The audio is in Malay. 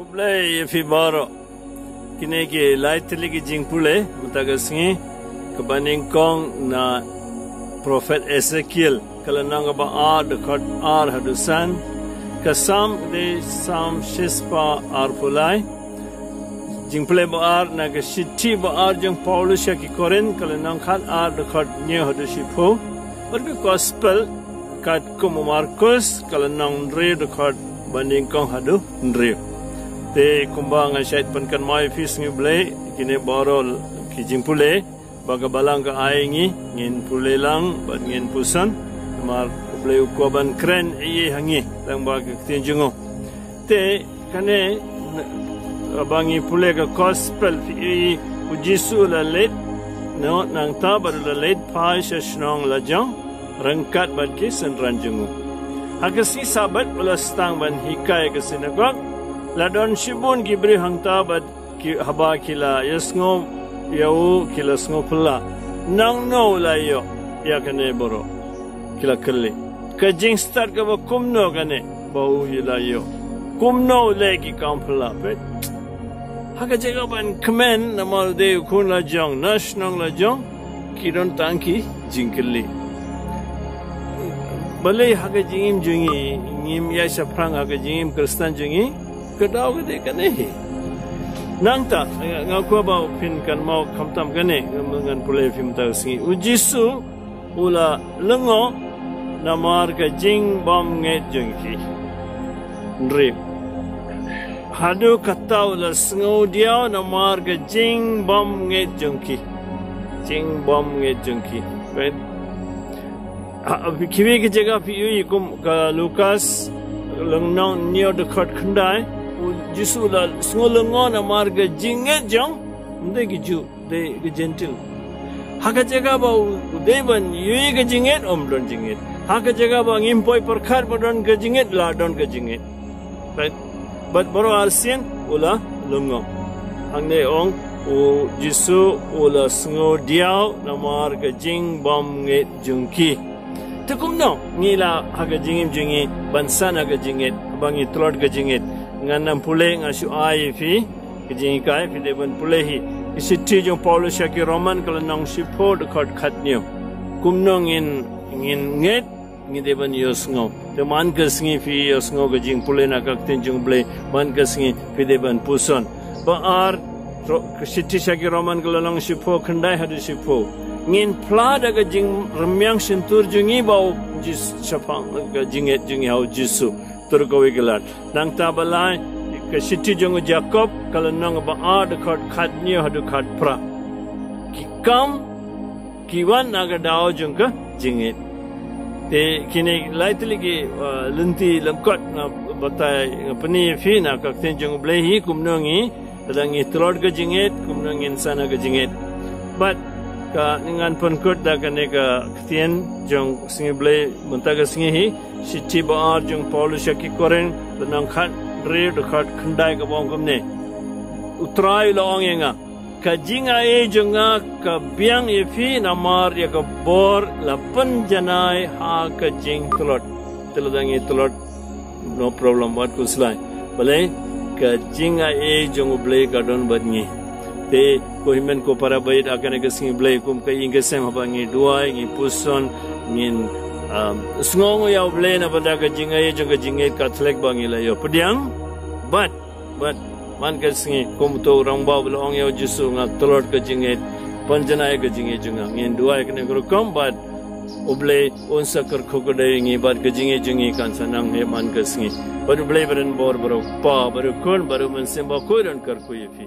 Kublai fi baro kini ki lai tili ki jing pule mutaga singi kebaning kong na Prophet Ezekiel. Kalau nang ba ar dekat ar hadusan kasam de sam shispa ar pulai. Jing pule ba ar na ke shiti ba ar jeng Paulus ya ki koren kalau nang khat ar dekat nye hadusi po berke gospel kat kumu Markus. Kalau nang re dekat banding kong hadu ndre te kumbang ang syait pankan mai fis ngi ble kine borol ki jimpule baga balang ka ai ngi ngin pule lang bat ngin pusan mar ble ko ban kren iye hangi lang ba ka tin jungo te kane abangi pule ka gospel fi ujisu la let no nang ta la let pa shnong la rangkat bat ki san ranjungu Agasi sabat ula stang ban hikai ke sinagog ladon shibun gibri hangta ki haba kila yasngo yau kila sngo pula. Nang no la yo ya kane boro kila kelle. Ka jing start ka ba kumno kane bau hila yo. Kumno le ki kam pula pe haka jega ban kmen namal de kun la jong nash nong la jong kiron tangki jingkeli balai haka jingim jungi ngim ya shaprang haka jingim kristan jungi kedau ke dek ne nang ta nga ko ba pin kan mau kam tam kane ngan pulai film ta singi ujisu ula lengo namar ka jing bom nge jungi ndri hadu kata ula sngo dia namar ka jing bom nge jungi jing bom nge jungi right kiwi ke jaga pi yu kum ka Lucas lang nong niyo de khat khandai jisu la sngo lango na mar ga jinge jong nde gi ju de gi gentle. Haka jaga ba de ban yu ga jinge om don jinge haka jaga ba ngim poi par khar ba don ga jinge la don ga jinge right but baro arsian ula lungo hangne ong o jisu ula sngo diao na mar ga jing bom nge jungki. Tukum no ngila haga jingim jingi bansan haga jingit bangi tulot ga jingit nganam pule ngasu ai fi. Ga jingi kai fi de ban pule hi isi ti jong paulo shaki roman kala nong si po de khat khat niyo kum no ngin nget ngi de ban yos ngo te man ka singi fi yos ngo ga jing pule na ka tin jong ble man ka singi fi de ban puson. Ba ar shaki roman kala nong si po khandai hadu si po ngin plada ga jing ramyang sintur jungi bau jis chapang ga jinget jungi hau jisu tur ko wigelat nang ta balai ka siti jung jacob kala nang ba ad khat khat hadu khat pra. Ki kam ki wan naga dao jung ka jinget te kini laitli ki lunti lamkot na batai pani fi na ka ten jung ble hi kumnongi tadangi trod ga jinget kumnongi insana ga jinget but ka ningan pun kut da ka ne ka tien jong singi ble munta ka singi hi sitti ba ar jong paulu shaki koren nang khat re do khat khandai ka bong kum ne utrai lo ong yenga ka jinga e jonga ka biang e fi na mar ya ka bor la pan janai ha ka jing tulot. Teladang e tulot no problem what kuslai bale ka jinga e jong ble ka don badngi te ko himen ko para akan ke sing blai kum ka ing ke sem haba ngi duai ngi puson ngin um sngongo ya blai na bada ka jinga ye jong ka jinga ka thlek ba ngi la yo pdiang but but man ka sing kum to rang ba blo ong yo jisu nga tolot ka jinga panjana ka jinga junga. Ngin duai ka ne gru kom but uble unsa kar khokode ngi bar ka jinga jungi kan sanang he man ka sing baru blai baran bor baro pa baru man sem ba ko ran kar ko ye fi